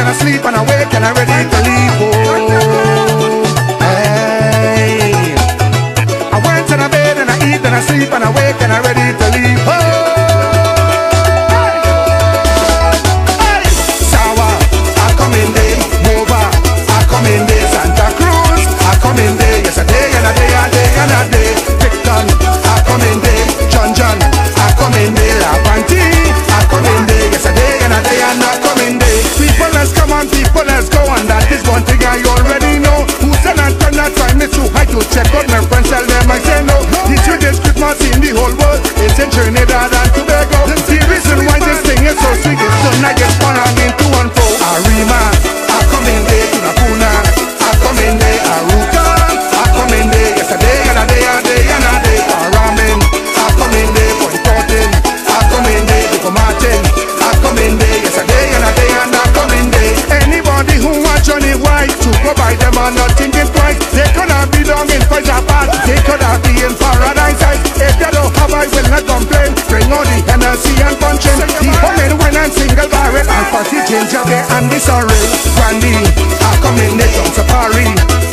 and I sleep and I wake and I ready to leave. Oh, hey. I went and I bed and I eat and I sleep and I wake and I ready Trinidad and Tobago. The reason why this thing is so sweet is the night gets fun and into one flow. Arima, I come in day Tunapuna. I come in day Arouca. I come in day yesterday and a day, and a day and a day. Ramen, I come in day Point Fortin. I come in day Biko Martin. I come in day yesterday and a day and I come in day. Anybody who want Johnny White to go by them are not thinking twice. They could party ginger beer and the sorrel. Brandy, I come in there from Safari.